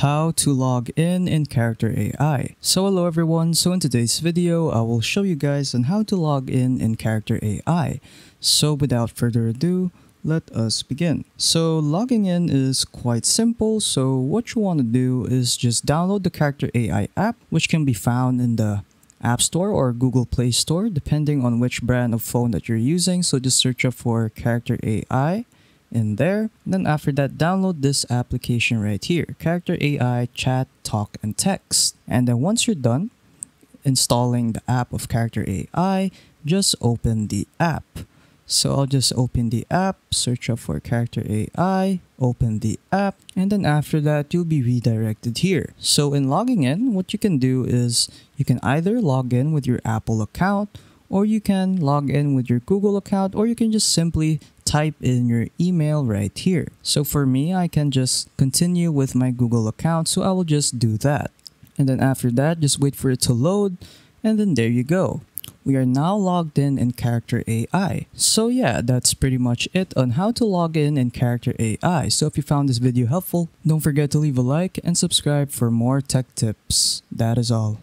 how to log in in Character AI. So hello everyone, so in today's video I will show you guys on how to log in in Character AI. So without further ado, let us begin. So logging in is quite simple, so what you want to do is just download the Character AI app which can be found in the App Store or Google Play Store depending on which brand of phone that you're using. So just search up for Character AI in there. Then after that, download this application right here, Character AI Chat, Talk, and Text. And then once you're done installing the app of Character AI, just open the app. So I'll just open the app, search up for Character AI, open the app, and then after that, you'll be redirected here. So in logging in, what you can do is you can either log in with your Apple account or you can log in with your Google account or you can just simply type in your email right here. So for me, I can just continue with my Google account, so I will just do that. And then after that, just wait for it to load, and then there you go. We are now logged in in Character AI. So yeah, that's pretty much it on how to log in in Character AI. So if you found this video helpful, don't forget to leave a like and subscribe for more tech tips. That is all.